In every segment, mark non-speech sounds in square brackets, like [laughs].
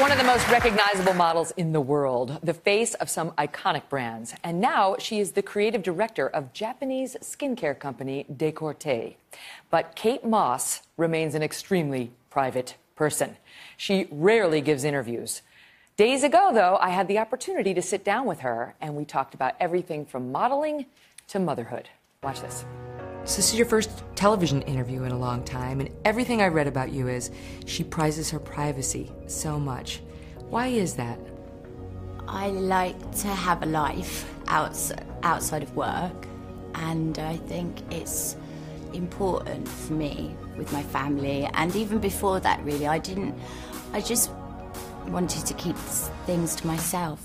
one of the most recognizable models in the world, the face of some iconic brands. And now she is the creative director of Japanese skincare company Decorte. But Kate Moss remains an extremely private person. She rarely gives interviews. Days ago, though, I had the opportunity to sit down with her, and we talked about everything from modeling to motherhood. Watch this. So this is your first television interview in a long time, and everything I read about you is she prizes her privacy so much. Why is that? I like to have a life outs- outside of work, and I think it's important for me with my family, and even before that, really, I didn't. I just wanted to keep things to myself.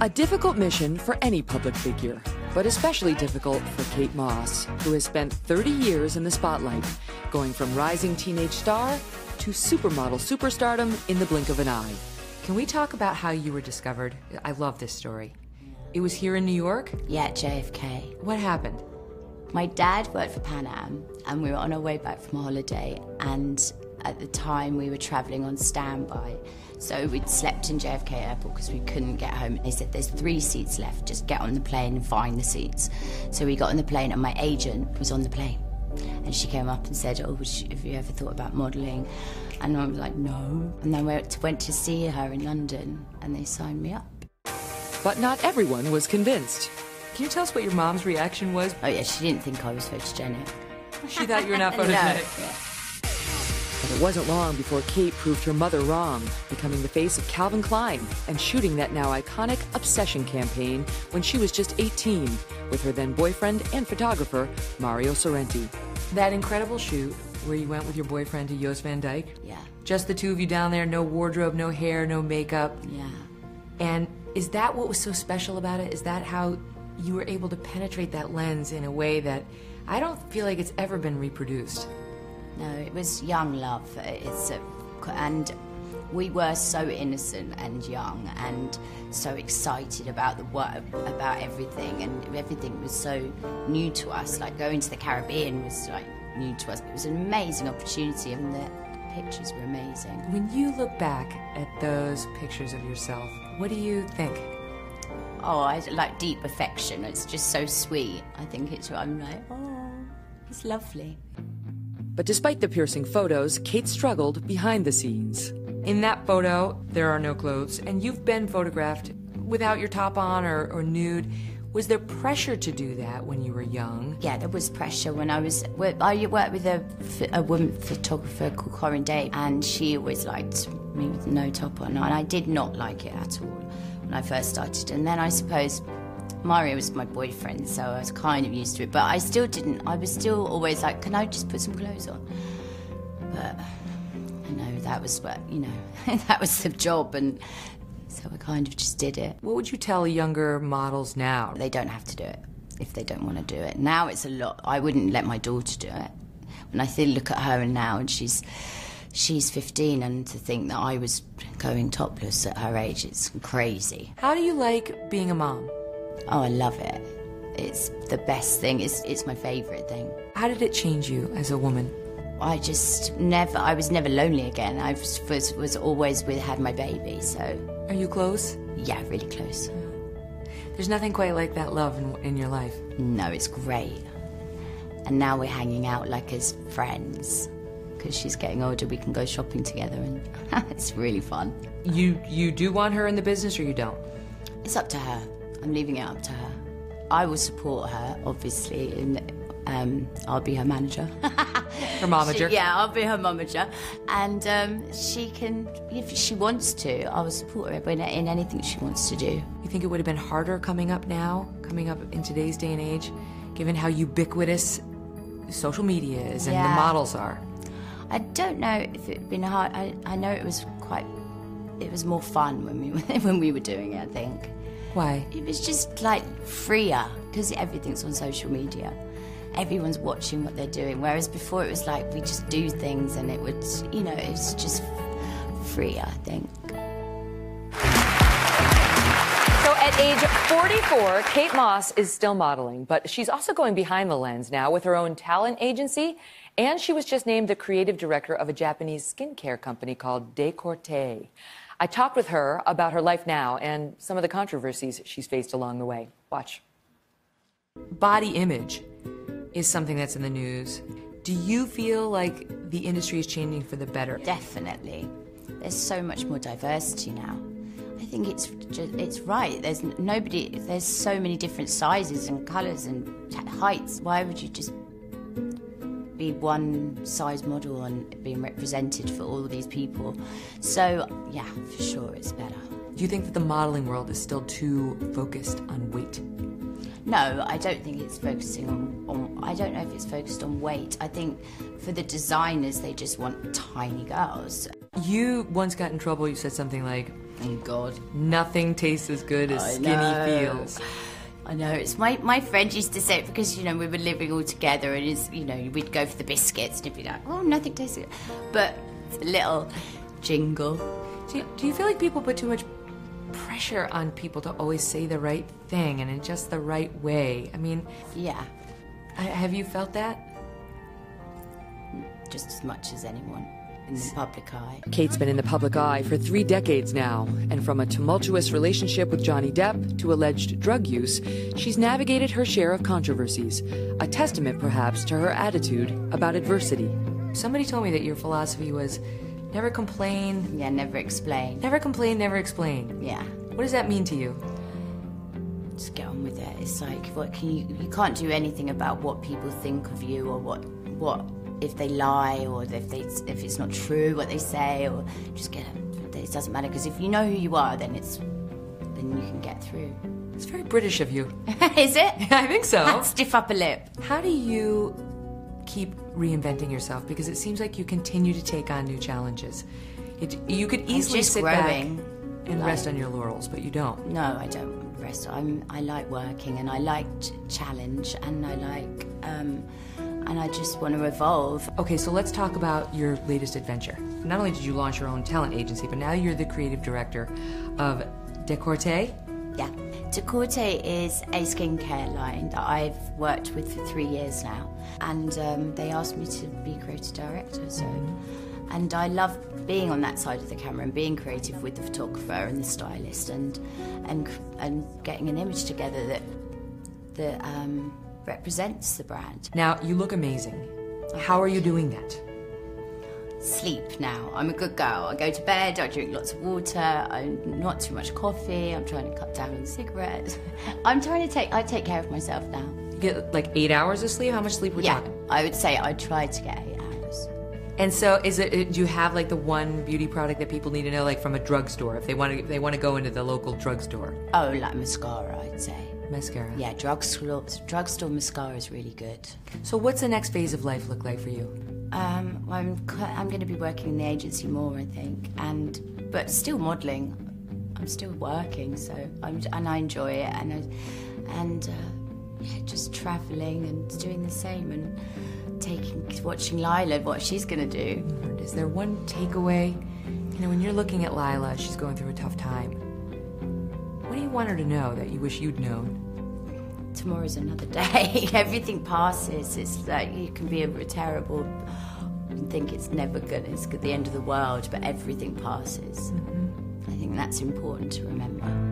A difficult mission for any public figure, but especially difficult for Kate Moss, who has spent 30 years in the spotlight, going from rising teenage star to supermodel superstardom in the blink of an eye. Can we talk about how you were discovered? I love this story. It was here in New York? Yeah, JFK. What happened? My dad worked for Pan Am, and we were on our way back from a holiday, and at the time we were travelling on standby. So we'd slept in JFK Airport because we couldn't get home. They said there's three seats left, just get on the plane and find the seats. So we got on the plane, and my agent was on the plane. And she came up and said, Oh, have you ever thought about modelling? And I was like, No. And then we went to see her in London, and they signed me up. But not everyone was convinced. Can you tell us what your mom's reaction was? Oh, yeah, she didn't think I was photogenic. She thought you were not [laughs] No, photogenic. yeah. But it wasn't long before Kate proved her mother wrong, becoming the face of Calvin Klein and shooting that now iconic Obsession campaign when she was just 18 with her then boyfriend and photographer, Mario Sorrenti. That incredible shoot where you went with your boyfriend to Jost Van Dyke? Yeah. Just the two of you down there, no wardrobe, no hair, no makeup. Yeah. And is that what was so special about it? Is that how you were able to penetrate that lens in a way that I don't feel like it's ever been reproduced? No, it was young love. It's a, and we were so innocent and young and so excited about the work, about everything, and everything was so new to us. Like going to the Caribbean was like new to us. It was an amazing opportunity, and the pictures were amazing. When you look back at those pictures of yourself, what do you think? Oh, I like deep affection. It's just so sweet. I think it's. I'm like, oh, it's lovely. But despite the piercing photos, Kate struggled behind the scenes. In that photo, there are no clothes, and you've been photographed without your top on or, or nude. Was there pressure to do that when you were young? Yeah, there was pressure when I was. I worked with a, a woman photographer called Corinne Day, and she always liked me with no top on, and I did not like it at all when I first started. And then I suppose Mario was my boyfriend, so I was kind of used to it, but I still didn't. I was still always like, "Can I just put some clothes on?" But I know that was what you know. [laughs] that was the job, and so I kind of just did it. What would you tell younger models now? They don't have to do it if they don't want to do it. Now it's a lot. I wouldn't let my daughter do it. When I think, look at her and now, and she's she's 15, and to think that I was going topless at her age, it's crazy. How do you like being a mom? Oh, I love it. It's the best thing. It's it's my favourite thing. How did it change you as a woman? I just never. I was never lonely again. I was was, was always with had my baby. So Are you close? yeah, really close. There's nothing quite like that love in, in your life. No, it's great. And now we're hanging out like as friends. Because she's getting older, we can go shopping together, and [laughs] it's really fun. You you do want her in the business or you don't? It's up to her. I'm leaving it up to her. I will support her, obviously, and um, I'll be her manager. [laughs] Her momager? She- yeah, I'll be her momager, and um, she can, if she wants to, I will support her in, in anything she wants to do. You think it would have been harder coming up now, coming up in today's day and age, given how ubiquitous social media is and the models are? I don't know if it'd been hard. I, I know it was quite. It was more fun when we [laughs] when we were doing it. I think Why? it was just like freer because everything's on social media. Everyone's watching what they're doing. Whereas before it was like we just do things and it would, you know, it's just freer. I think. So at age 44, Kate Moss is still modeling, but she's also going behind the lens now with her own talent agency And she was just named the creative director of a Japanese skincare company called Decorte. I talked with her about her life now and some of the controversies she's faced along the way. Watch. Body image is something that's in the news. Do you feel like the industry is changing for the better? Definitely. There's so much more diversity now. I think it's just, it's right. There's nobody. There's so many different sizes and colours and t- heights. Why would you just be one size model and being represented for all of these people? So yeah, for sure, it's better. Do you think that the modeling world is still too focused on weight? No, I don't think it's focusing on, on. I don't know if it's focused on weight. I think for the designers, they just want tiny girls. You once got in trouble. You said something like, Oh God. "Nothing tastes as good as I skinny know. feels." I know it's my my friend used to say it because you know we were living all together and it's you know we'd go for the biscuits and it'd be like oh nothing tastes good, but it's a little jingle. Do you, do you feel like people put too much pressure on people to always say the right thing and in just the right way? I mean, Yeah, I- have you felt that? just as much as anyone in the public eye. Kate's been in the public eye for three decades now, and from a tumultuous relationship with Johnny Depp to alleged drug use, she's navigated her share of controversies, a testament perhaps to her attitude about adversity. Somebody told me that your philosophy was never complain, Yeah, never explain. never complain, never explain. Yeah, What does that mean to you? just get on with it. It's like what can you you can't do anything about what people think of you or what what if they lie or if they if it's not true what they say or just get it. It doesn't matter because if you know who you are, then it's then you can get through. It's very British of you. [laughs] Is it? [laughs] I think so. [laughs] Stiff upper lip. How do you keep reinventing yourself? Because it seems like you continue to take on new challenges. It, you could easily sit growing, back and like- rest on your laurels, but you don't. No, I don't rest. I'm I like working and I like challenge and I like um, and I just want to evolve. Okay, so let's talk about your latest adventure. Not only did you launch your own talent agency, but now you're the creative director of Decorte. Yeah. Decorte is a skincare line that I've worked with for three years now. And um, they asked me to be creative director, so. And I love being on that side of the camera and being creative with the photographer and the stylist and and and getting an image together that that um, represents the brand. Now, you look amazing. How are you doing that? Sleep now. I'm a good girl. I go to bed. I drink lots of water. I'm not too much coffee. I'm trying to cut down on cigarettes. [laughs] I'm trying to take. I take care of myself now. You get like eight hours of sleep? How much sleep we're Yeah. I would say I try to get eight hours. And so, is it? Do you have like the one beauty product that people need to know, like from a drugstore, if they want to, if they want to go into the local drugstore? Oh, like mascara, I'd say. Mascara. Yeah, drugstore drugstore mascara is really good. So, what's the next phase of life look like for you? Um, I'm I'm going to be working in the agency more, I think, and but still modelling. I'm still working, so I'm and I enjoy it, and I, and uh, yeah, just travelling and doing the same and taking watching Lila what she's going to do. Is there one takeaway? You know, when you're looking at Lila, she's going through a tough time. Want her to know that you wish you'd known? tomorrow's another day. [laughs] Everything passes. It's like you can be a terrible and think it's never good. It's the end of the world, but everything passes. Mm-hmm. I think that's important to remember.